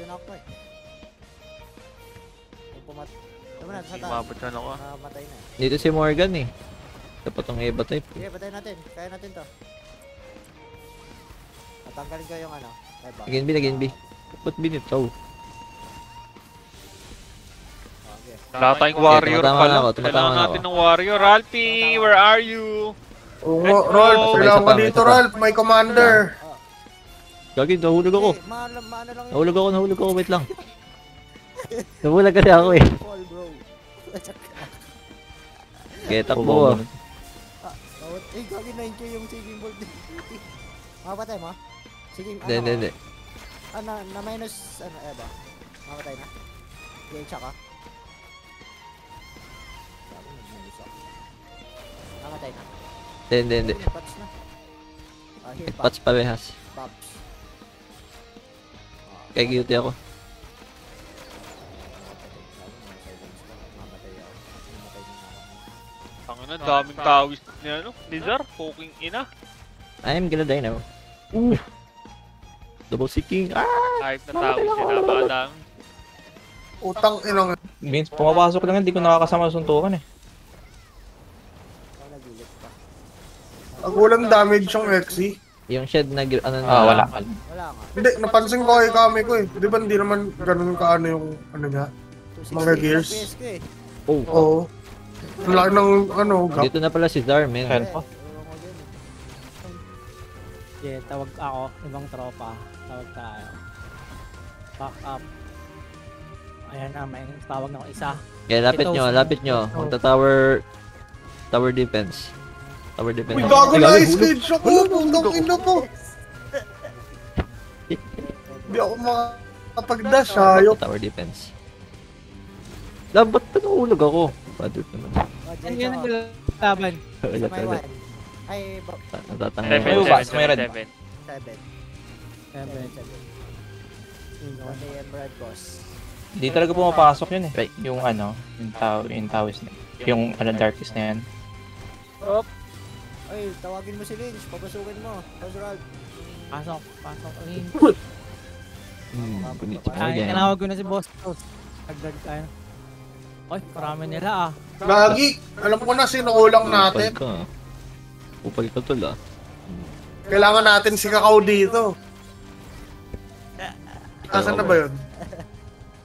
tinakbo eh. Kung pumat... Tama na, sa taas. Umabot na ako. Namatay na eh. Dito si Morgan eh. Dapat ang Eva type. Sige, patayin natin. Kaya natin to. Natanggalin ko yung ano. Eba. Again B, again B. Ba't binitaw? Okay. Wala tayong warrior tumatama pala. na ako, Kailangan na natin ako. ng warrior. Alfie, where are you? Oo nga, Ralph. Kailangan may may dito. Ralph. May commander. Gagi, nahulog ako. Eh, ma maano lang yun. Nahulog ako, nahulog ako. Wait lang. Nabulag kasi ako eh. Fall, bro. Kaya takbo ah. Eh, gagi 9k yung saving bolt ni Mapatay mo? Sige, ano? Hindi, hindi, hindi. Ah, na, na minus, ano, Eba? Mapatay na? Okay, tsaka. Namatay na. Hindi, hindi, hindi. Patch na. Ah, Patch parehas. Pops. Kaya guilty ako. Ang ano, daming tawis ni ano, Lizar, poking ina. I'm gonna die now. Ooh. Double seeking. Ah! Hype na tawis sila, baka dami. Utang inang. Means, pumapasok lang, hindi ko nakakasama sa suntukan eh. Pag walang damage yung Exy. Yung shed na, ano na. Ah, wala. Wala nga. Hindi, napansin ko kay Kami ko eh. Di ba hindi naman ganun kaano yung ano niya? 260 Mga gears. Eh. Oh, Oo. Ang laki ng ano, gap. dito na pala si. Eh, ko dyan eh. Yeah, tawag ako, ibang tropa. Tawag tayo. Back up. Ayan na, may tawag na ako isa. Kaya lapit nyo, lapit nyo. Oh. Magta-tower... Tower defense. Tower defense. Uy, gago Ay, na ice hulog. cage ako! Putang ina po! Hindi ako makapag-dash hayop. Tower defense. Lang, ba't pa nahulog ako? Badot naman. Ano ako. ang laban? Talaga. one. Ay, ba- Natatangay Seven, seven, seven. seven. Seven. Seven, boss. Hindi talaga pumapasok yun eh. Yung ano, yung tao, yung tawis na. Yung ano, darkest na yan. Ay, tawagin mo si Lynch. Papasukin mo. Pasral. Pasok, pasok. Ayun. Hmm, bunit si Ay, Morgan. tinawag ko na si Boss Toast. Dagdag tayo. Oy, parami nila ah. Lagi, alam ko na sino kulang natin. Upal ka. Upal ka tol ah. Kailangan natin si Kakao dito. Asan na ba yun?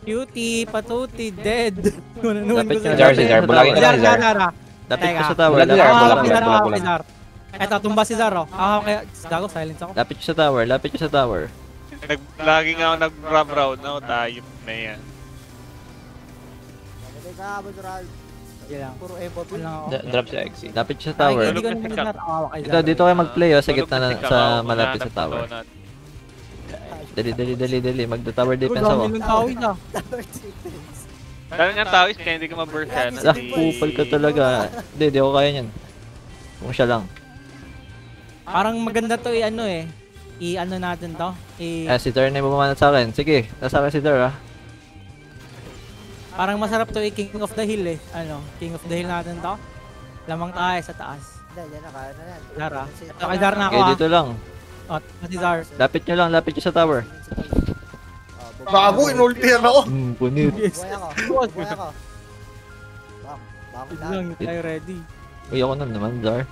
Cutie, patuti, dead. Ano naman Lapit gusto nyo, Jar, lapit si Jar, sa bulagin ka Zar. ah. Lapit ko sa tower. Bulag, Lapit Zar, ko sa. Eto, tumba si Zar oh. Ako, kaya, gago, silence ako. Lapit ko sa tower. Lapit ko sa tower. Nag, lagi nga ako nag-rub round na tayo na yan. Mamatay ka, lang. Puro embot. Ano lang ako. Drop si Exy. Lapit ko sa Ay, tower. hindi ko. Ako, kay Dito, dito kayo mag-play oh, sa gitna na sa malapit sa tower. Dali, dali, dali, dali. Magda-tower defense Ang ako. dami ng tawid ah. Tower defense. Dahil nga tawis, kaya hindi ko ma-burst yan. Ah, kupal ka talaga. Hindi, di ako kaya niyan. Kung siya lang. Parang maganda to i-ano eh. I-ano natin to. I Eh, si Dar na yung bumanat sa akin. Sige, nasa akin si Dar ah. Parang masarap to i-King of the Hill eh. Ano, King of the Hill natin to. Lamang tayo sa taas. Hindi, dyan na, kaya na yan. Si- Ito kay Zar na ako Okay, ah. dito lang. Oh, ito si Zar. Lapit nyo lang, lapit nyo sa tower. Oh, Bago, inultihan ako. Hmm, punit. Buhay ako. Buhay ako. Bang, bang Ito lang. tayo ready. Uy, ako na naman, Dar.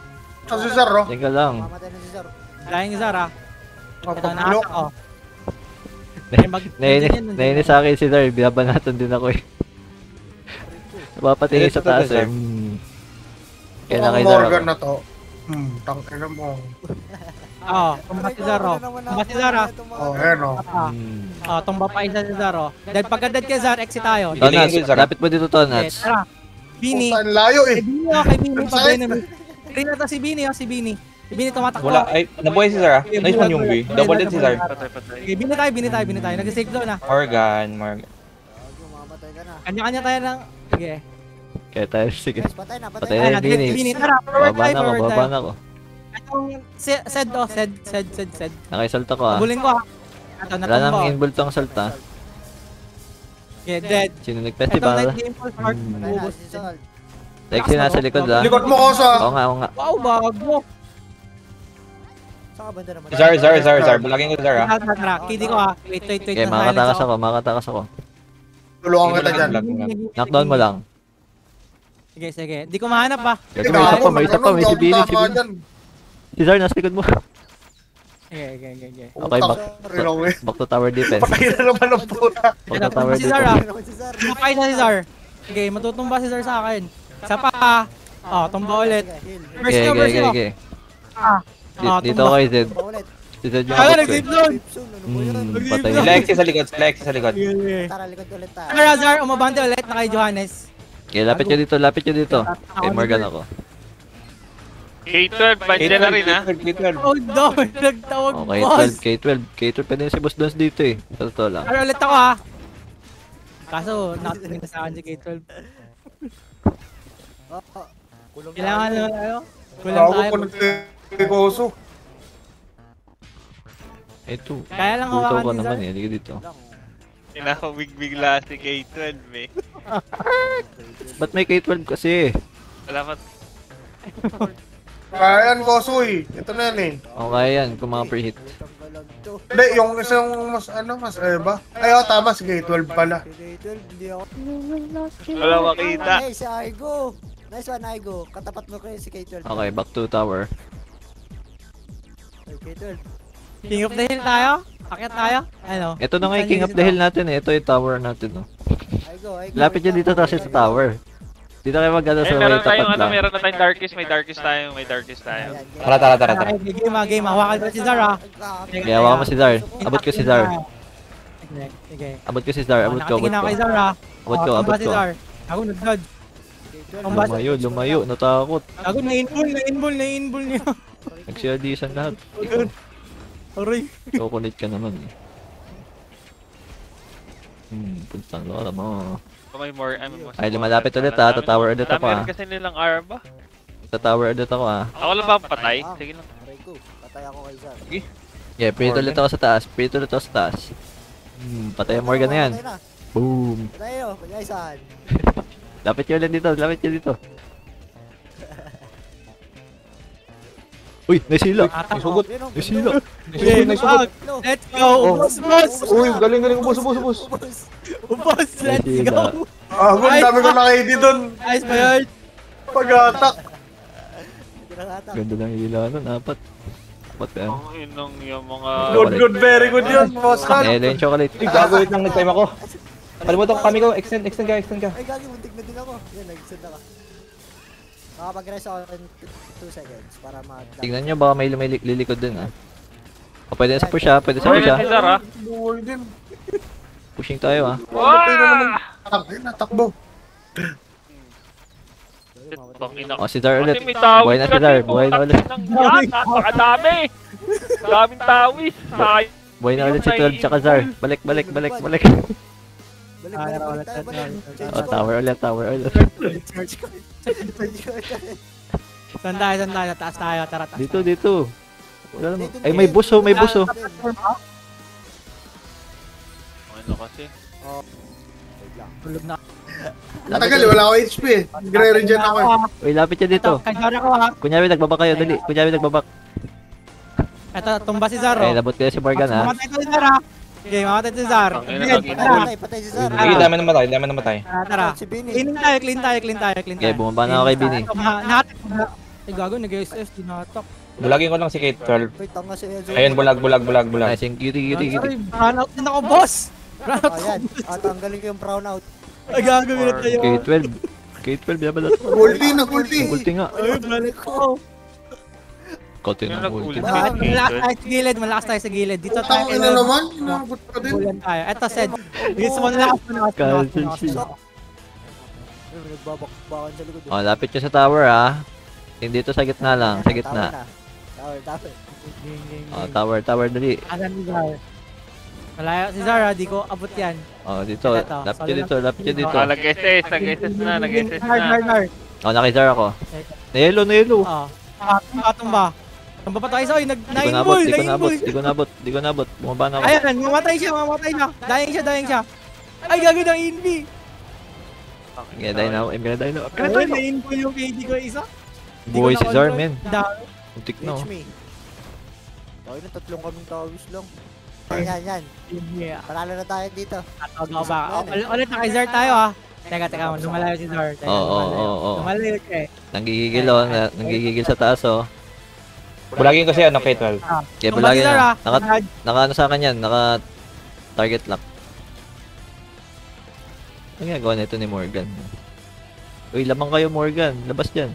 Sa si Zar, oh. Diyan ka lang. Mamatay na si Zar. Dahil ni Zar ah. Oh, Ito na pag-block. ako. Eh, mag- Nainis, sa akin si Dar. Binabanatan din ako eh. Napapatingin sa taas eh. Hmm. Kaya na kay Dar Morgan na to. Hmm, tangina mo. Oo, tumba si Zar oh. Tumba si Zar ah. Oh, ayan oh. Ah, Hmm. oh, tumba pa isa si Zar oh. Dahil pagka dead kay Zar, exit tayo. Zar. lapit mo dito, Okay, Tonats. tara. Bini. Puta, ang layo eh. Kay Bini oh, kay Bini. Na to si Bini oh, si Bini. Si Bini tumatakbo. Wala, ay, nabuhay si Zar ah. Nice one yung B. Double dead si. Patay, patay. Okay, Bini tayo, Bini tayo, Bini tayo. Nag-save zone na. Morgan, Morgan. Mamatay ka na. Kanya-kanya tayo ng... Sige. Kaya tayo, sige. Patay na, patay Patay na. na Ayan, yung Bini. Bini. Tara, Baba na ako, baba na ako. Itong se- sed oh, sed, sed, sed, sed. Nakaisalt ako ah. Pabulin ko ha. Ito, Wala natumba nang oh. inbolt ang salta. Okay, dead. Sino Ito, nag-festival? night game full start. Hmm. Patay na Ubus. Sol. Lexi nasa likod ah. Likod mo ko sa... Oo nga, oo nga. Wow, bago. Saan ka banda naman? Zar, Zar, Zar, Zar. Bulagin ko Zar, ah. Ko ah. Wait, wait, wait. Okay, silence ako, makakatakas ako. Tulungan kita dyan. Knockdown mo lang. Sige, sige. Di ko mahanap ah. May isa pa, may isa pa, may si Billy, si Billy. Si Zar, nasa likod mo. Sige, sige, sige. Okay, Utak, back, back to tower defense. Patay na naman ang puta. Back to tower Si Zar defense. ah. Si Zar? Tumakay na si Zar. Sige, matutumba si Zar sa akin. Isa pa. Oh, tumba ulit. First Okay, okay, okay, okay. Ah, Di- Dito kay Zed. Zed yung abot ko? Hmm, patay. Lexi sa likod, Lexi sa likod. Tara, likod ulit tayo. Zar, ah, Zar, umabante ulit na kay Johannes. Okay, lapit nyo dito, lapit nyo dito. Kay Morgan ako. K12, bandya na rin ha. K12. Oh no, nagtawag Okay, boss. 12, K12. K12, pwede si Boss Dons dito eh. Sa totoo lang. Zar, ulit ako ah. Kaso, nakatingin na sa akin si K12. Oh, oh. Kulong Kailangan tayo. naman tayo. Kulang Ako tayo. po nagtikoso. Ito. Kaya lang hawakan ka ni Zar. naman eh. Halika dito. Kinakabigbigla si K12 eh. Ba't may K12 kasi? Wala pa. Kaya yan, Koso eh. Ito na yan eh. Okay yan, kung mga to. Hindi, yung isang mas ano, mas Eva. Ay, oh, tama, sige, 12 pala. Sige, 12, hindi ako. Wala makita. Hey, si Aigo. Nice one, Aigo. Katapat mo kayo si K12. Okay, back to tower. Ay, K12. King of the Hill tayo? Akyat tayo? Ano? Ito na nga yung King of the Hill natin eh. Ito yung tower natin. No? Aigo, Aigo. Lapit nyo dito kasi sa tower. Dito kayo mag-ano Eh, sa may meron tapat tayong ano, lang. meron na tayong darkest, may darkest tayo, may darkest tayo. Tara, tara, tara, tara. Okay, game ah, game ah. Hawakan ko si Zar ah. Okay, hawakan mo si Zar. Abot ko si Zar. Sige. Abot ko si Zar. Abot ko, abot Nakatingin na ko. kay Zar ah. Abot ko, Oh, abot ko. Zar. Ako nag-dodge. Ang basa. Lumayo, lumayo. Natakot. Ako na-inbull, na-inbull, na-inbull niya. Nagsiadisan lahat. Ikaw, Aray. kukunit ka naman eh. Hmm, puntang lola mo. May more, ano, mas Ay, lumalapit ulit ah. Tatower ulit ako ah. Meron kasi nilang arba. Tatower ulit ako ah. Ako lang ba ang patay? Sige lang. Aray ko. Patay ako kay Zar. Yeah, prito ulit ako sa taas. Prito ulit ako sa taas. Hmm, patay ang Morgan na yan. Boom. Patay yun. Patay saan? Lapit nyo ulit dito. Lapit nyo dito. Uy, nasila. Atak sugot. Yun, oh, Nasila. Okay, ganda. ah, Let's go! Ubus, boss! Uy, galing, galing. Ubus, ubus, ubus. Ubus. Ubus! Let's go! Ah, ang dami ko nakaidi doon. Nice pa yun! Kata. Ganda lang yung ilaw nun. Apat. Apat ka. Ang inong yung mga... Good, good, very good yun, boss Han. Eh, yung chocolate. Uy, gago, wait lang, nag-time ako. Kalimutan ko kami ko, extend, extend ka, extend ka. Ay, gagi, muntik na din ako. Yan, nag-send ako. Makapag-rest ako in 2 seconds para mag- Tignan nyo, baka may lilikod din ah. O, pwede sa push ah. Pwede sa push ah. Buhay din. Pushing tayo ah. Na. Ay, natakbo. O, si Dar ulit. Buhay na si Dar. Buhay na ulit. napakadami. Daming. Sayang. Buhay na ulit si 12 tsaka Zar. Balik, balik, balik, balik. Balik, Ah, balik, balik tayo, balik. wala. Change O, ko. tower ulit, tower ulit. Change ko. Change ko. Saan tayo, saan tayo? Taas tayo, tara, taas. Dito, dito. Wala naman. Dito, Ay, may buso, may buso. Ano kasi? Lang. Tulog na. Matagal, eh, wala ako HP eh. Gre-regen ako eh. Uy, lapit siya dito. Zara ko ha. Kunyari, nagbabak kayo. Dali. Kunyari, nagbabak. Ito, tumba si Zaro. Okay, labot kayo si Morgan ah. Mamatay ko si Zara. Okay, mamatay si Zar. Ang. Patay, patay si Zara. Sige, dami namatay, dami namatay. Tara, tara. Si Bini. Clean tayo, clean tayo, clean tayo, clean Okay, tayo. bumaba na ako kay Bini. Nahatak na. Ay, gago, nag-SS, dinatak. Bulagin ko lang si K12. Wait, tanga si Enzo. Ayun, bulag, bulag, bulag, bulag. Nice, yung cutie, cutie, cutie. run out din ako, boss! Run out Ayan. At tanggalin ko yung brown out. Ay, gago, minute tayo. K12. K12, yabalat. Ulti na, ulti. Ulti nga. Ay, balik ko. Kote ng ulti. Ah, Malakas tayo sa gilid, malakas tayo sa gilid. Dito tayo. Ina naman, inabot pa din. Bulan tayo. Eto, Sed. Gusto mo na ako nagbabakbakan sa likod. Oh, lapit siya sa tower ah. Hindi to sa gitna lang, sa gitna. Tower, tower. Oh, tower, tower dali. Alam ni Zara. Malayo si Zara, di ko abot yan. Oh, dito. Ito, Lapit siya dito, lapit siya dito. Ah, nag-SS, nag-SS na, nag-SS Hard, na. hard, hard. Oh, nakizar ako. Nayelo, nayelo. Ah, tumba, tumba. Tumba pa tayo sa oy, nag Di ko nabot, na-inbull, di ko nabot, di ko nabot, di ko nabot. Bumaba na ako. Ayan, mamatay siya, mamatay siya. Dying siya, dying siya. Ay, gago ng invi. Kaya dahil na ako, eh, kaya dahil na ako. Kaya Ay, dahil na ako. na-inbull yung KD ko isa. Di ko Buhay si Zar, men. Dami. Muntik na oh. Okay na, tatlong kaming tawis lang. Yan, yan. Yeah. Panalo na tayo dito. Tatawag ako ba? Ul- ulit na kay Zar tayo ah. Teka, teka, lumalayo si Zar. Oo, oo, oo. Lumalayo siya eh. Nanggigigil oh, na, nanggigigil sa taas oh. Bulagin ko siya, ano, K12. Kaya Tumba bulagin na. ah. Naka, naka ano sa akin yan, naka target lock. Ano ginagawa nito ni Morgan? Uy, lamang kayo Morgan. Labas dyan.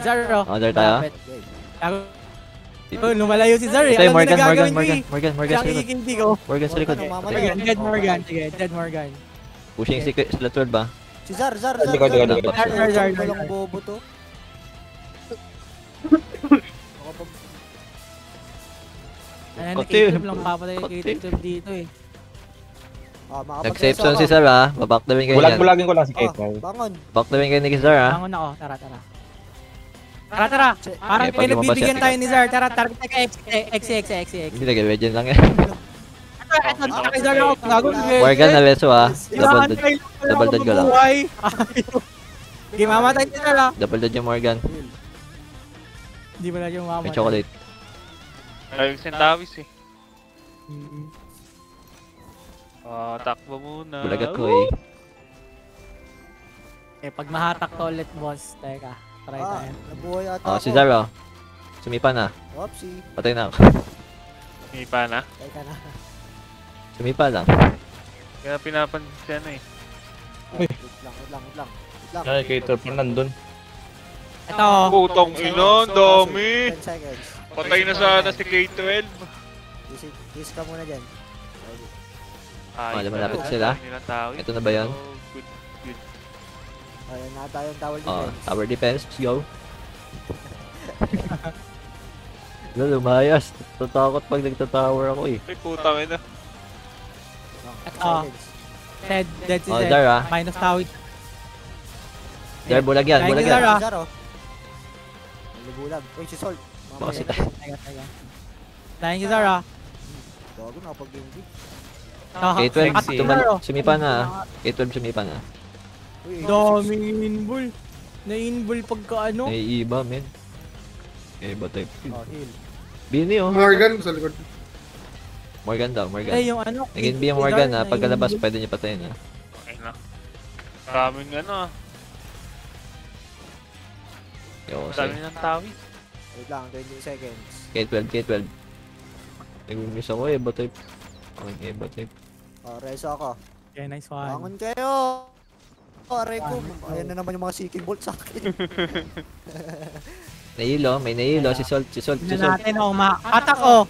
Zar oh. Zar tayo? Oh, lumalayo si Zar eh. Ito Morgan, Morgan, Morgan. Morgan, Morgan sa ang likod. Morgan sa likod. Morgan, Dead Morgan. Sige, Dead Morgan. Pushing si 12 ba? Si Zar, Zar, Zar. Likod, Zar. likod. Zar, Zar, Zar, Zar. Walang bobo to. Nakapag- Ayan, Kote. K-Tube lang papatay kay Kote. K-Tube dito eh. Ah, makapag- Nag-safe zone si Zar ha. Babakdawin kayo yan. Bulag-bulagin ko lang si Ah, K12. bangon. Babakdawin kayo ni Zar ha. Bangon ako. Tara, tara. Tara, tara. Parang Eh, pinagbibigyan yan. tayo ni Zar. Tara, tara. Teka, X, X, X, X, X. Hindi nag-legend lang yan. Ito, ito, ito, kay Zar ako. Gago. Morgan na beso ha. Double tayo double dodge ko lang. mabuhay. Ayaw. Di mamatay si Zar ah. Double dodge yung Morgan. Di mo na yung mamatay. May chocolate. Ayun si Tawis eh. Mm. Ah, takbo muna. Bulagat ko eh. Eh, pag mahatak to ulit, boss. Teka, try Ah, tayo. nabuhay ata Oh, ako. si Zar oh. Sumipa na. Whoopsie. Patay na ako. May pa na. Teka na. Sumipa lang. Kaya pinapansin siya na eh. Ah, Wait lang, wait lang, wait lang. Wait lang. Ay, K12 pa nandun. Ito, oh. Putong ina, dami. 10 seconds. Patay na sana si K12. Kiss, kiss ka muna dyan. Ah, talaga, sila. Ito na ba yan? Oh, good, good. Ayan na towel Oh, defense. tower defense. Let's go. Lumayas. Tatakot pag nagtatower ako eh. Ay, putang ina. Ah, seconds. dead, dead si Oh, Zed. Ah. Minus tawid. Zar, bulag yan, bulag yan. Zar. Zaro. Nalubulag. Uy, si Sol. Baka si Mamaya. Teka, teka. Thank you, Zar ah. Gago, K12, At- tumal- Zar, oh. sumipa na ah. K12 sumipa na. Daming inbul. Na-inbul pagka ano. Naiiba, men. Eh, ba type? Oh, heal. Bini oh. Morgan sa likod. Morgan daw, Morgan. Eh, yung ano. Naging B yung si Morgan ha. Pagkalabas, pwede niya patayin ha. Okay na. Maraming ano ah. Yo, Dami ng Tawis. Wait lang, 20 seconds. K12, K12. Nag-miss ako eh, ba type? Okay, ba type? Oh, reso ako. Okay, nice one. Bangon kayo! Oh, aray ko. Ayan na naman yung mga seeking bolt sa akin. Nailo, may nailo. Si Salt, si Salt, si Salt. natin oh, ma-attack oh.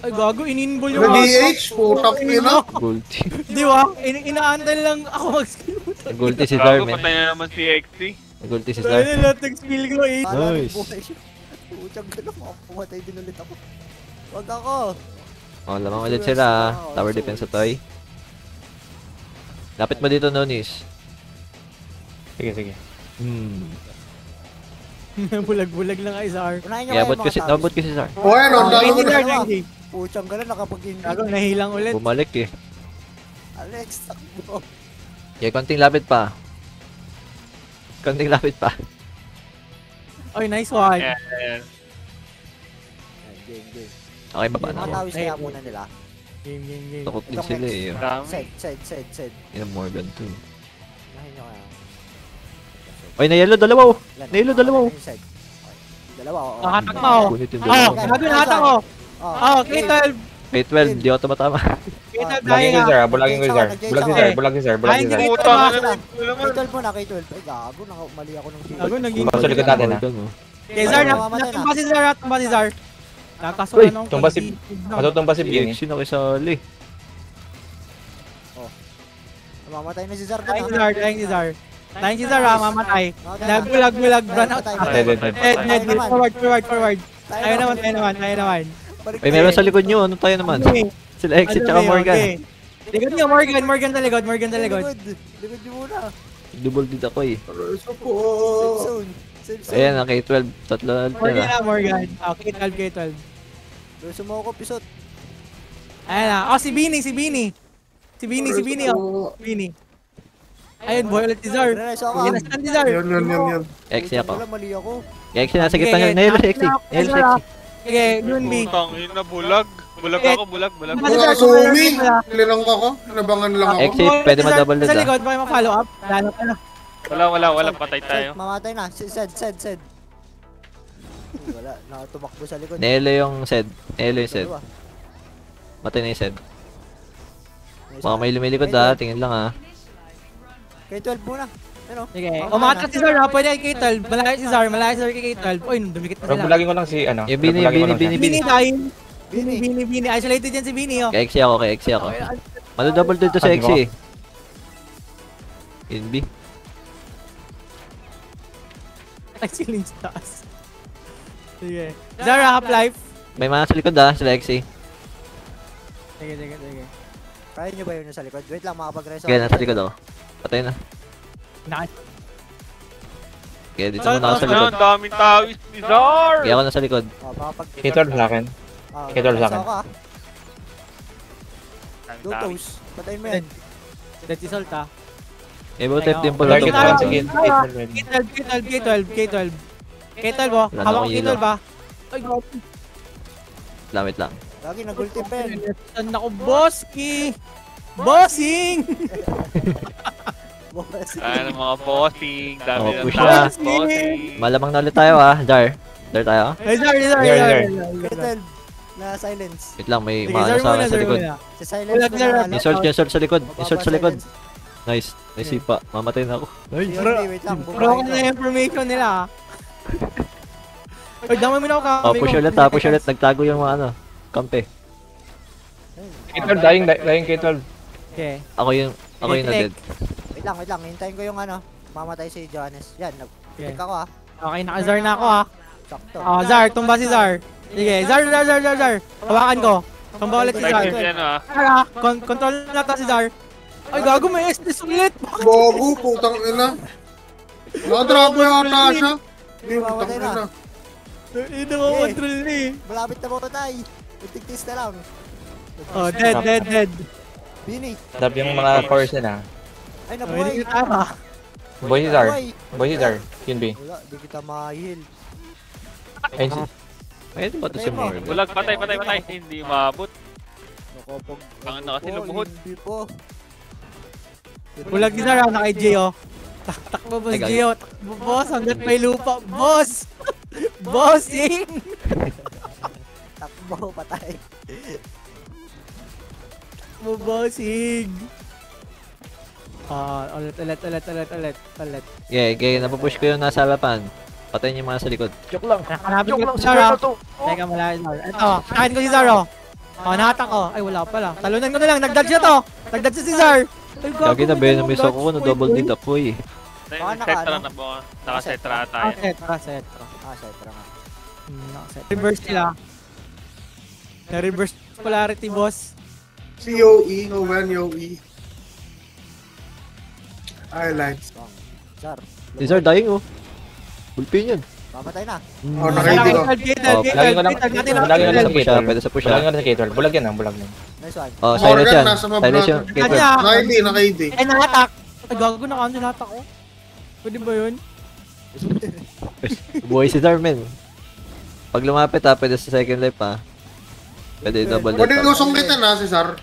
Ay, gago, in-inbul yung aso. DH, putak ina. Gulti. Di ba? In inaantay lang ako mag-skill. Nagulti si Zar, Gago, patay na naman si XT. Nagulti si Zar. na lahat ng-skill ko eh. Nice. siya. Puchang gano'n ako. Pumatay din ulit ako. Wag ako. Oh, lamang ulit sila ha. Tower defense sa toy. Lapit mo dito, Nonis. Sige, sige. Hmm. Bulag-bulag lang kay Zar. Unahin nyo Kaya kayo abot mga kasi, tawis. nabot kasi Zar. O yan, Oh, ang Thank you, dami. Puchang gano'n nakapag-game. Gago, nahilang ulit. Bumalik eh. Alex, takbo. Kaya konting lapit pa. Konting lapit pa. Oy, nice one. Ayan. Ayan, Game, game. Okay, baba na ako. tawis kaya muna nila. Game, game, game. Takot din sila eh. Sed, sed, sed, sed. Yung Morgan too. Unahin nyo kaya. Oy, na-yellow, dalawa oh. Nahilo, dalawa, oh. Dalawa, na oh. Kunit yung Oh, dalawa. gago na hatak oh. Oh, Oh, K12. May 12, di ako tumatama. K12 tayo Bulagin ko si nga. Zar, bulagin ko si Zar. Bulag si Zar, bulag si Zar, bulag si Zar. Ay, Putang Ito, ina. K12 muna, K12. Ay, gago, naka- mali ako ng Gago, naging... Sa likod natin, ha? Morgan, oh. Kay Zar, na. natumba si Zar at tumba si Zar. Uy, Nakasunan ng tumba si- Matutumba si Bini. Sino kay Sally? Mamatay na si Zar Thank you, doon, Zar. Thank you, Zar. Thank you, Zar, ah. Mamatay. Nagbulag-bulag, run out. Dead, dead, dead. Dead, dead, dead. Forward, forward, forward. Tayo naman, tayo naman, tayo naman. Ay, meron sa likod nyo. Ano tayo naman? Okay. Sila Exit tsaka Ano yun? Morgan. Okay. Likod nyo, Morgan, Morgan sa likod, Morgan sa likod. Likod. Nyo muna. Double did ako eh. Safe zone. Safe zone. Ayan, ang K12. Tatlo na Morgan na, Morgan. Okay, 12, K12. Doon sumoko, pisot. Ayan na. Oh, si Bini, si Bini. Si Bini, si Bini, oh. Si Bini. Ayun, boy ulit si Zar. Ako. Yan, nasaan si Zar? Yan, yan, yan, yan. Exy ako. Wala, mali ako. Exy nasa Sige, gitna niya. Nahilo si Exy. Ako, Ah. Sige, yun, B. Putang ina, bulag. Bulag ako, bulag, bulag. Ano, wala. Linang ko ko. Nabangan lang ako. Exy, pwede ma-double Sa dead ah. likod, baka ma-follow up. Lalo ka na. Wala, wala, wala. Patay tayo. Mamatay na. Sed, sed, sed, Wala, nakatumakbo sa likod. Nahilo yung Sed. Nahilo yung Sed. Matay na yung Sed. Baka may lumilikod ah. Tingin lang ah. Kay 12 muna. Ano? Sige. Umakit na. si Zar, ha? Pwede kay K12. Malayo si Zar, malayo si Zar kay K12. Uy, dumikit na Pero sila. bulagin ko lang si ano. Yung Bini, Bini. Bini, Bini. Bini. Bini, Bini, Bini. Isolated yan si Bini, oh. Kay Exy ako, kay Exy ako. Mado-double dead to sa? Exy. In B. Nagsiling sa taas. Sige. Zara, half-life. May mga sa likod ah, sila Exy. Sige, sige, sige. Kaya nyo ba yun yung sa likod? Wait lang, makapag-reso. Kaya nasa likod ako. Patay na. Nakit. Kaya dito muna ako sa likod. ang daming tawis ni Zar! Kaya ako nasa likod. Oh, makapag... K12 sa akin. Ah, 12 sa akin. ah. Toes. Patayin mo yan. Salt, ha? Eh, bull type din po Bulagin lang ko lang to. si K12. K12, K12, K12, K12. K12, oh. Na Hawak ko akong K12, ba? Ay, God. Lamit lang. Lagi nag-ulti yan. Saan ako, Boski? Bossing! Boss. Ano mga bossing, dami Oh, ng na. bossing. Malamang na ulit tayo ah. Jar. Jar tayo. Ay, sorry, sorry, Here, sorry. Kay 12. Na silence. Wait lang, may maano sa akin sa likod. Sa silence na ano. Sword, yung sword sa likod. Sword sa likod. Nice. May sipa. Mamatay na ako. Nice. Bro, yung information nila, ha? Ay, damay mo na ako ka. Oh, push ulit ah. Push ulit. Nagtago yung mga ano. Kampe. K12, dying, dying K12. Okay. Ako yung, ako yung na-dead. Wait lang, wait lang. Hintayin ko yung ano. Mamatay si Johannes. Yan, Okay. nag-pick ako ah. Okay, naka-Zar na ako, ha? Sakto. Oh, Zar, tumba si Zar. Sige, Zar, Zar, Zar, Zar, Zar. Hawakan ko. Tumba ulit si Zar. Ah. Zar, ha? Kon- control na to si Zar. Ay, gago, may estes ulit. Bogo, putang ina. Nakadrapo yata siya. Hindi, putang ina. Hindi ko control na eh. Malapit na mamatay. Itigtis na lang. Oh, dead, dead, dead. Bini. Dab yung mga cores nila. Ay, Oh, nabuhay. ko tama. Boy si Zar. Boy si Zar. Yun B. Wala, di kita ma-heal. Ayun si... Pwede ba ito si Morgan? Bulag, patay, patay, patay. Hindi maabot. Nakapag... Ang ano kasi lumuhod. Hindi po. Bulag ni Zar? Naka Gio. Tak takbo boss Ay, gago. Gio. Takbo boss, hanggat may lupa. Boss! Bossing! Takbo, patay. Takbo, bossing! Ah, ulit, ulit, ulit, ulit, ulit, ulit. Okay, okay. Napupush ko yung nasa harapan. Patayin yung mga sa likod. Joke lang. Hanapin ko si Zar, ha? Teka, malayo Zar. Ito, kain ko si Zar, oh. Oh, nahatak ko. Ay, wala pala. Talunan ko na lang. Nagdodge na to. Nagdodge na si Zar. Gagi na may miss ako dodge ko na point, double boy. dead ako eh. Baka naka, Setra ano? na po. Nakasetra Ah, tayo. setra, setra. Ah, setra nga. Hmm, nakaset. Reverse sila. Na-reverse polarity, boss. Si Yoe, Owen Yoe. Highlights. Sir, These are dying oh. Bulpin yun. mamatay na. Oh, naka-ID ko. Oh, Bulagin ko lang. Bulagin ko lang sa push. K12. Pwede sa push Bulagin ah. ko lang sa K12. Bulag yan ah, bulag yan. Nice one. Oh, silence yan. Silence yun. brother. K12. Kanya! Naka-ID, naka-ID. Ay, nakatak! Ay, gago na kanya natak ko. Pwede ba yun? Buhay si Darmen. Pag lumapit ah, pwede sa second life ah. Pwede double dead. Pwede ko sungkitin ha, si Sar.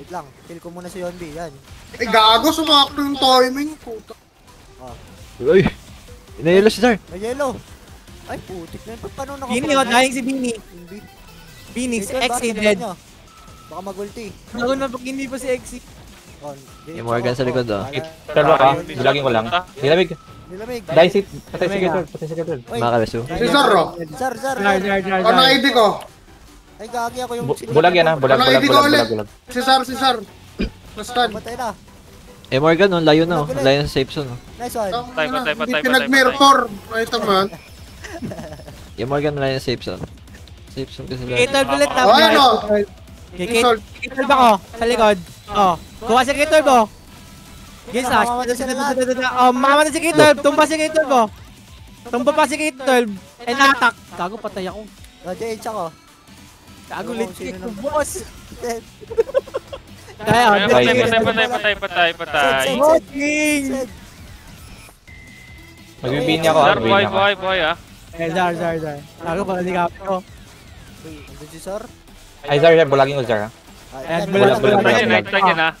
Wait lang, kill ko muna si Yonbi. Yan. Eh, gago, sumakto yung timing. Puta. Uy! Inayelo si Zar. Yellow. Ay, putik na yun. Ba't paano naka- Bini, dying si Bini. Hindi. Bini, si Wait, X bakit is ganun dead. Baka magulti. Gago na pag hindi pa si X. Di- Yung Morgan sa likod, oh. K12 ka, bulagin ko lang. Nilamig. Nilamig. Dying si... Patay si K12. Patay si K12. Uy, Makakabeso. Si oh. Jar, jar, Oh, jar. naka-ID ko. Ay, gagi ako yung... Bu- Bulag yan ah, bulag, Ano, bulag, ko bulag, bulag, bulag. Si Sar, si Sar. Nastan. Matay na. Eh Morgan, oh, layo na oh. Layo na sa safe zone oh. Nice one. Patay, patay, Hindi patay, pinag-mirror. Ay, tama. Yung Morgan, layo na sa safe zone. Safe zone kasi layo. K12 ulit na. Oh, ano? K12 K12 ako, sa likod. Oh, kuha si K12 oh. Yes, lahat. Oh, mamamatay si K12. Tumba si K12 oh. Tumba pa si K12. Eh, natak. Gago, patay ako. Roger H ako. Gago, Ano kung sino ko, boss. Dead. Kaya, patay, patay, patay, patay, patay, patay. Sed, sed, king! sed. Magbibini ako, ah. Zar, buhay, ako. buhay, buhay ah. Eh, Zar, Zar, Zar. Tago pa, hindi ka ko. Uy, andun si Sir? Ay, Zar, Zar, bulagin ko, Zar. ah. Ah, Ayan, yan, bulag, bulag, bulag, bulag. Tay yan, bulag. tay yan ah.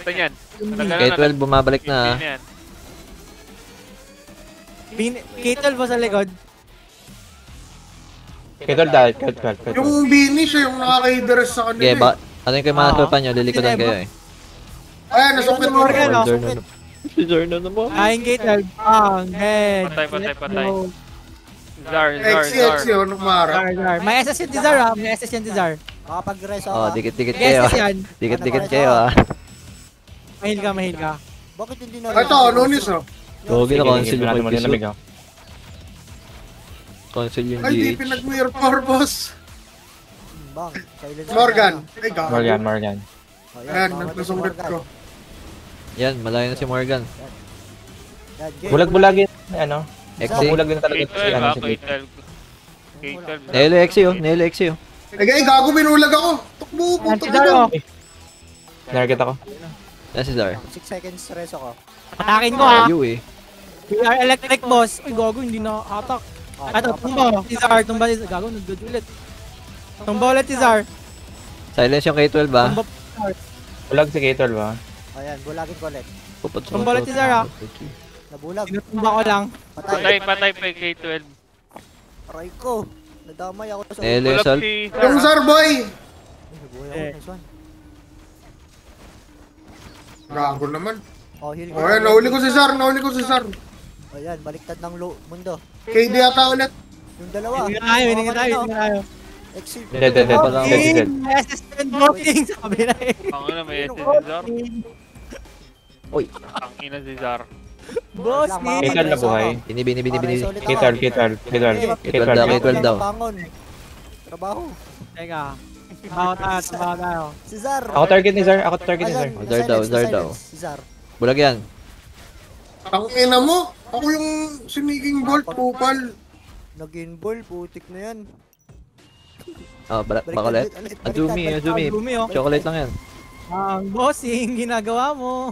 Tay yan. Matagal na, K12 bumabalik na. ah. Pin yan. Pin- Kittle po sa likod. Ketol dahil, ketol, ketol. Yung Bini siya yung nakaka-dress sa kanila. Okay, eh. ba? Ano yung kayo mga Ah. tropa nyo? Lilikodan kayo eh. Ayan, nasukit mo. Morgan, oh. Order na naman. Si Jordan na mo. Kain Kittle. Bang, head. Patay, patay, patay. Zar, Zar, Zar. XC, ano mara. Zar, Zar. May SS si Zar, ha? May SS si Zar. Makapag-res ako. Oh, ah. dikit-dikit kayo. Ah. Dikit-dikit kayo ah. Mahil ka, mahil ka. Bakit hindi na Ito, Nunis oh. Gogi na Sige, yung sige, Consul yung Ay, di pinag-mirror purpose. Hmm, Bang, silence Morgan. Ay, gago. Morgan, Morgan. Oh, Ayan, bawal na si nasungkit Morgan. ko. Yan, malayo na si Morgan. Yan. Bulag-bulagin, ano? XC. Bulag din talaga si, K12 ano, si K12. K12. Nelo XC oh. Nelo XC oh. Ay, ay, gago, binulag ako. Tukbo, Yan si puto Zar, oh. Narget ako. Yan si Zar. 6 seconds rest ako. Atakin ko, ha? You eh. We are electric boss. Uy, gago, hindi na atak. Ah, Ato, tumba. Si Zar, tumba. Gago, nag-good ulit. Tumba ulit si Zar. Silence yung K12 ba? Tumba. Bulag si Ketol ba? Ayan, bulagin ko ulit. Pupot Tumbalat si Zara. Nabulag. Tinutumba ko lang. Patay. Patay, patay pa yung K12. Aray ko. Nadamay ako sa Nelo yung Bulag salt. si Yung. Zar boy. Ay, nabuhay ako. Eh. Gago naman. Oh, heal O, ayan, nahuli ko si Zar, nahuli ko si Zar. Ayan, baliktad ng lo- mundo. KD ata ulit. Yung dalawa. Hindi tayo, hindi tayo, hindi tayo. Exit. Dead, dead, dead. Wala. Dead, dead, dead. Assistant blocking, sabi na eh. Ang ina, may SS si Zar. Uy. Ang ina si Zar. Boss, ni. Ketol na buhay. Bini, bini, bini, bini. Ketol, Ketol, Eh, Ketol. daw, K12 daw. Trabaho. Teka. Trabaho tayo, trabaho tayo. Si Zar. Ako target ni Zar, ako target ni Zar. Zar daw, Zar daw. Si Zar. Bulag yan. Ang ina mo. Ako yung siniging bolt, pupal. Naging ball, putik na yan. Oh, bala, bakulit. Azumi. Azumi. Azumi, oh. Chocolate lang yan. Ang bossing, ginagawa mo.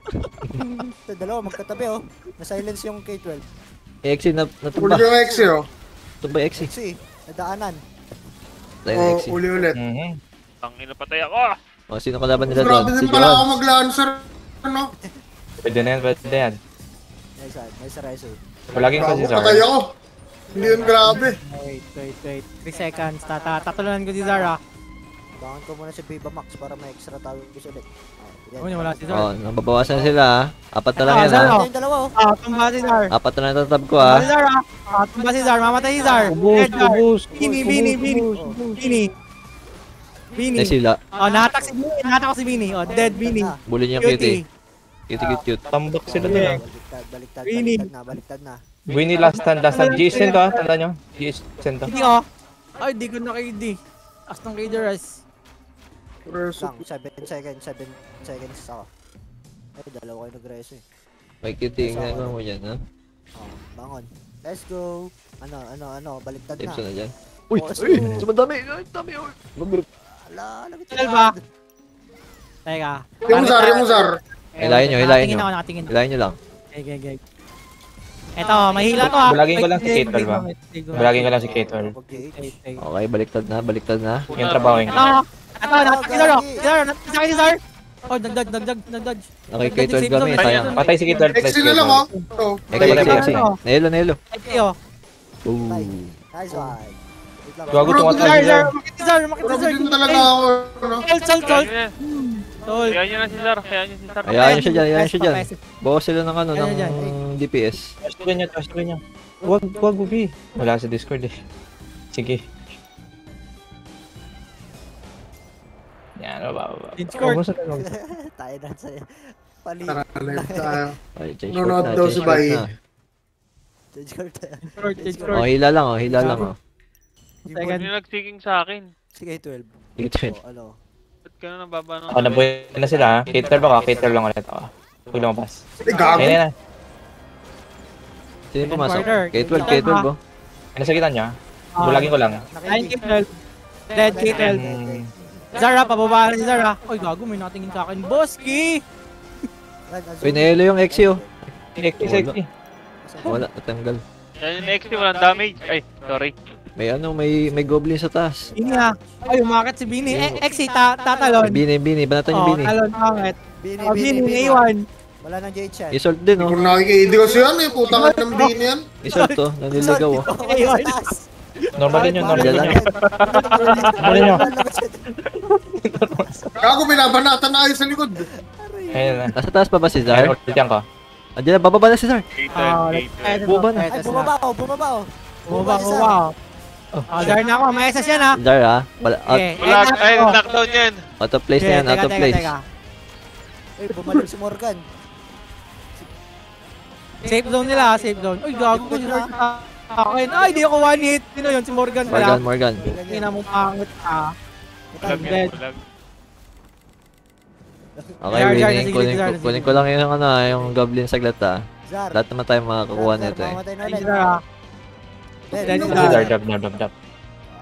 Ito, dalawa, magkatabi oh. Na-silence yung K-12. XC na, Uli natumba. yung XC oh. Tumba XC. Kasi, nadaanan. Tayo na O, XC. uli ulit. Mhm. Ang ina, patay ako. Oh, sino kalaban nila doon? Grabe Si din pala ako mag-lancer. Ano? Pwede na yan, pwede na yan. Nice one, nice rise oh. Bulagin ko si Gago, patay ako. Hindi yun grabe. Wait, wait, wait. 3 seconds. Tata tatulunan ko si Zara. Bangan ko muna si Viva Max para may extra tawag gusto ulit. Oh, wala si Zar. Oh, nababawasan na sila ah. Apat na lang Ah, yan Zara. ah. Yung dalawa oh. Ah, tumba si Zar. Apat na lang tatab ko ah. si ah. Ah, tumba si Zar. Mamatay si Zar. Dead Zar. Bini, bini, bini. Bini. Bini. Nice sila. Oh, nahatak si Bini. Nahatak ko si Bini. Oh, dead Bini. Bully niya Cutie. Cutie. Cutie cute cute. Tambak sila doon ah. Baliktad, baliktad, Bini. baliktad na, baliktad na. Winnie last stand, last stand. GSN to ah, tanda nyo? GSN to. Hindi oh. Ay, di ko na KD. As ng KD res. Lang, 7 seconds, 7 seconds ako. Ay, dalawa kayo nag-reso eh. May cutie. Ginagawa mo dyan ha. Oh, bangon. Let's go. Ano, ano, ano, baliktad Tips na. na dyan. Uy! Oh, Uy! so- Sumadami! Ay, dami! Uy! Mag-group. Ala, lagot ba? Teka. Yung Zar, yung Zar. Hilahin nyo, hilahin Nakatingin nyo. ako, nakatingin ako. Nyo lang. Okay, okay, okay. Eto, mahila to ah. Bulagin ko lang si Kate, ba? Bulagin ko lang si Kate. Okay, baliktad na, baliktad na. Yung trabaho yung Ito, ito, nakita si oh. Si nakita sa akin si Zar. Oh, nagdag, nagdag, nagdag. Nakikay-12 kami, sayang. Patay si Kate. XC na lang oh. Patay. Nelo, nelo. Ito, oh. Ooh. Nice one. Wait lang. Gago tumatay si makita si Zar, makita si Zar. din talaga ako. Ano? Sol, sol, Sol. Kaya niya na si Zar. Kaya niya si Zar. Hayaan nyo siya dyan, hayaan nyo siya dyan. Bawas sila ng ano, ng DPS. Trust ko niya, trust ko niya. Wag, wag, Bubi. Wala sa Discord eh. Sige. Yan, baba, baba. Discord. Huwag mo sa. Tayo na sa pali. Tara, live tayo. Na, daw Baid. na. Discord tayo. Discord, Discord. Oh, hila lang oh, hila lang oh. Second. Hindi nag-seeking sa akin. Sige, 12. Tingin Oh, ano? Ka na nababa ng... Ako na po na sila ha. Cater ba ka? Cater lang ulit ako. Huwag lumabas. Eh, gago. Ayun na. Sino yung pumasok? Quarter. K12, K12 oh. Ano sa kita niya? Bulagin ko lang. Nine K12. Dead K12. Hmm. Zara, pababa na si Zara. Uy, gago, may nakatingin sa akin. Boski! Uy, naelo yung oh. Sexy, sexy. Wala, natanggal. Yan yung next walang damage. Ay, sorry. May ano, may may goblin sa taas. Bini ha. Ay, umakit si Bini. Eh, Exi, ta tatalon. Bini, bini, banatan yung Oh, bini. talon, umakit. Bini, Oh, bini, Bini, naiwan. Wala nang jade shot. Isult din Hindi ko oh. nakikita kasi yan eh. Putang ina ng bini yan. Isult oh, naniligaw oh. Naiwan. Normal din yun, normal din yun. lang. Ano nyo? Gago, binabanatan na ayos sa likod. Ayun na. Nasa taas pa ba si Ayun, Zar? yan ka. Andiyan na, bababa na si Zar. Ah, Buba na, bumaba oh, bumaba oh. Bumaba, isa. Ah, Zara na ako. May SS yan ha. Zar ha? Wala, out, Okay, Wala, eh, ay, knockdown yan. out of place na Okay, yan, out of teka, place. teka. Uy, bumalik si Morgan. Safe zone nila, ha, safe zone. Uy, gago ko sa akin. Ay, di ako one hit. Sino yun? Si Morgan Morgan, pala. Morgan. Tingnan mo pangit ka. Lag Dead. yan, lag. Okay, winning. Kunin, kunin ko lang yung ano, yung goblin saglit ah. Zar. Lahat naman tayo makakuha Zar, nito eh. Mamatay na Ay, ulit. Zara. Dead. Dead Ano Zar. ba? Dab, dab, dab, dab, dab.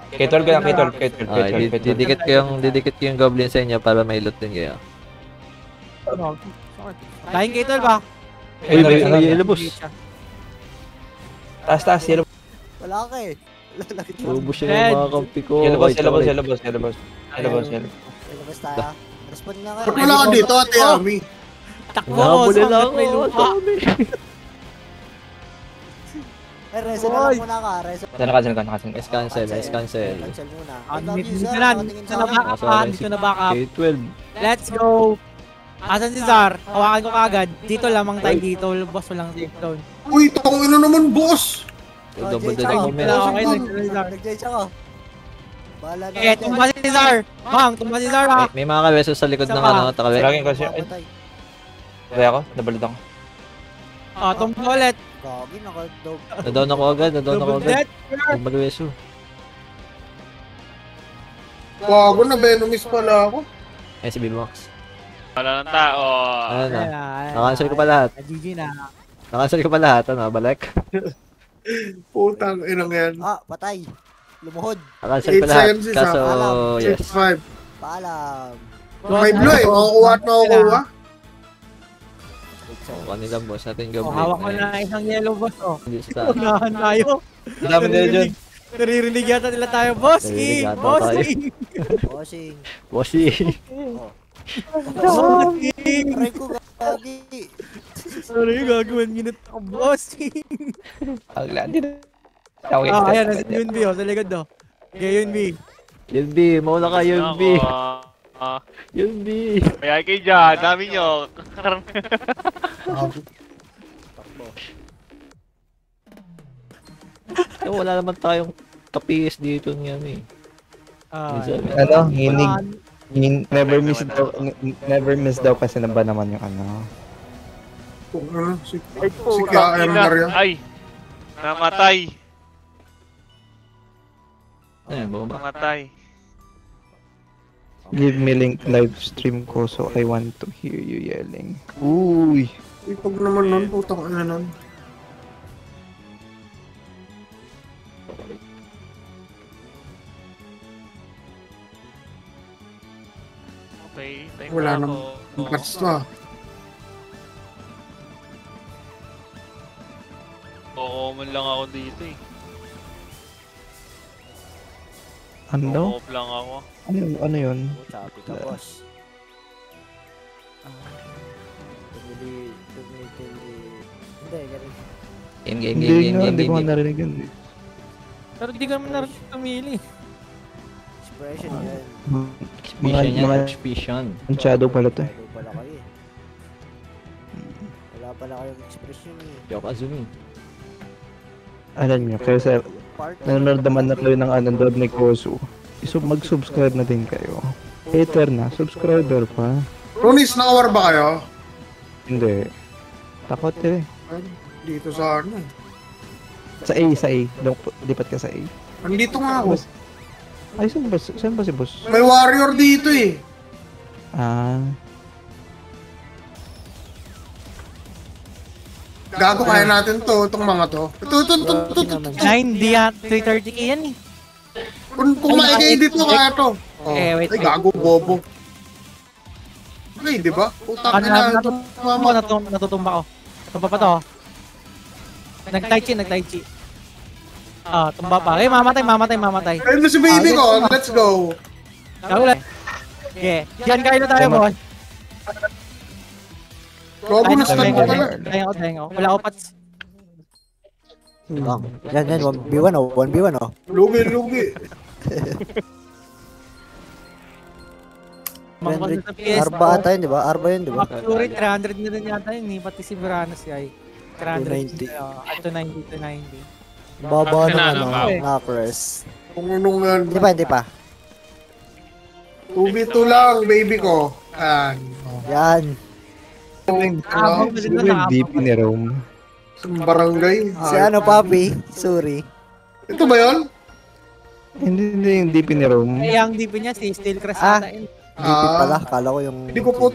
K12 ka lang, K12, K12, Okay, K12, di- K12. didikit ko yung didikit ko yung goblin sa inyo para may loot din kayo. Dying K12 ba? Uy, may, ano, may yellow boss. Taas, taas, yellow Wala ka eh. Ubus yun Red. yung mga kampi ko. Yellow boss, Ay, yellow boss, yellow boss, yellow boss. Yellow boss, yellow. Ilabas tayo. Respond na nga. Ba't wala ka dito, Ate Ami? Takbo, lang may lupa. Eh, na lang muna ka. Nakacancel ka. Let's cancel, let's cancel. Cancel muna. Ah, love you, dito na, dito na back up dito na back up. K12. Let's go! Asan si Zar? Hawakan ko kagad. Dito lamang tayo dito. Boss, walang zone. Uy, tong ina naman, boss. Double the moment. Wala, okay, Sige, nag- Zar. Nag-jade ako. Bahala na. Eh, tumba si Zar! Mang, tumba si Zar ha! May, mga kaweso sa likod ng ano, takawin. Laging kasi, ay, Mamatay. kaya ako, nabalad ako. Ah, tumba ulit. Gagi, naka-dog. Nadown ako agad, nadown ako agad. Ang magweso. Wago na, Venomis pala ako. Ay, si Bimax. Wala ng tao. Ano na? Ayan na, ayan Nakancel na. ko pa lahat. Ah, GG na. Nakancel ko pa lahat, ano, balik. Putang inang yan. Ah, patay. Lumuhod. Nakancel ko lahat. 8 Kaso, yes. 6-5. Paalam. May blue eh. Makukuha at makukuha. Oh, kanila boss natin Oh, goblin. hawak ko na isang yellow boss oh. Hindi sa Unahan tayo. Dami nila dyan. Naririnig yata nila tayo, Boski! Naririnig yata Boski! Bossing. Bossy. Boski! Aray ko, gagi. Ano yung gagawin minute ako, Boski? Ang landi na. Okay, Ah, ayan, nasa Yun B oh, sa likod oh. Okay, Yun B. Yun B, mauna ka yun B. Ah, Yun B. Kaya kayo dyan, dami nyo. Eh, wala naman tayong kapis dito niyan eh. Ah, Ano, hinig, Ah, hin- never miss daw, never miss daw kasi naba naman yung ano. Kung ano, si, Ay, si Kaya Maria. Ay, namatay. Ayun, bumaba. Namatay. Give me link live stream ko so I want to hear you yelling. Uy! Ipag naman nun, putang ina nun. Okay, time Wala na nang parts na. Oo, man lang ako dito eh. Ano? Off lang ako. Ano, ano yun? Sabi ka, boss. Ah, tumili, tumili. Hindi, ganun. Game, game, game, game, game, hindi ko nga game. narinig yun. Pero hindi ka naman narin tumili. Expression yan. Expision yan, expision. Ang shadow pala to eh. Shadow pala kayo eh. Wala pala kayong expression eh. Joke Azumi. Alam nyo, kaya sa nanonood naman na kayo ng anong ni Kosu. So, mag-subscribe na din kayo. Hater na, subscriber pa. Ronis, nakawar ba kayo? Hindi. Takot eh. Dito sa ano eh. Sa A, sa A. Lipat ka sa A. Andito nga ako. Ay, saan ba, saan ba si boss? May warrior dito eh. Ah, Gago, kaya natin to, itong mga to. Ito, ito, ito, ito, ito, ito. 9, di yan. 330k yan eh. Kung, kung maigay dito, kaya to. Oh. Eh, wait, Ay, gago, bobo. Okay, di ba? Utang Ano, na mama. ako, natum natutumba ko. Tumba pa to. Nag-tai chi, nag-tai chi. Ah, tumba pa. Eh, mamatay, mamatay, mamatay. Ayun na si baby ko, let's go. Kaulan. Yeah. Diyan kayo na tayo, boss. Tayo na-stun ko pala. Ko, tayo ko. Wala ko pats. Oh. Yan, yan. 1v1 oh. 1v1 oh. Lugi, lugi. Mga sa PS. Arba ata yun, di ba? Arba yun, di ba? Factory, 300 na rin yata yun. eh. Pati si Veranos ay 300. 290. Oh, at 290, 290. Baba ng Ano, ano, ano, knockers. Kung anong yan. Hindi pa, hindi pa. 2v2 lang, baby ko. Yan. Yan. Yung DP ni Rome. Sa barangay. Si ano, papi? Sorry. Ito ba yun? Hindi, hindi yung DP ni Rome. Ay, ang DP niya, si Steel Crest Ah. ata yun. DP pala. Kala ko yung... Hindi ko po